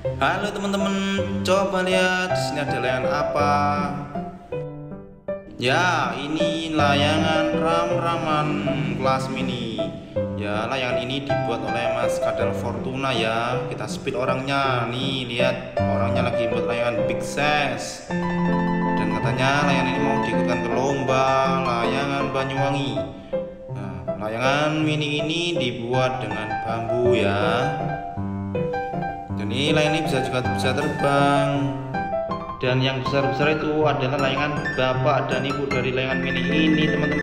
Halo teman-teman, coba lihat di sini ada layangan apa? Ya, ini layangan ram-raman kelas mini. Ya, layangan ini dibuat oleh Mas Kadal Fortuna ya. Kita speed orangnya. Nih, lihat orangnya lagi buat layangan big size. Dan katanya layangan ini mau diikutkan ke lomba layangan Banyuwangi. Nah, layangan mini ini dibuat dengan bambu ya ini layangan ini bisa juga bisa terbang. Dan yang besar-besar itu adalah layangan bapak dan ibu dari layangan mini ini teman-teman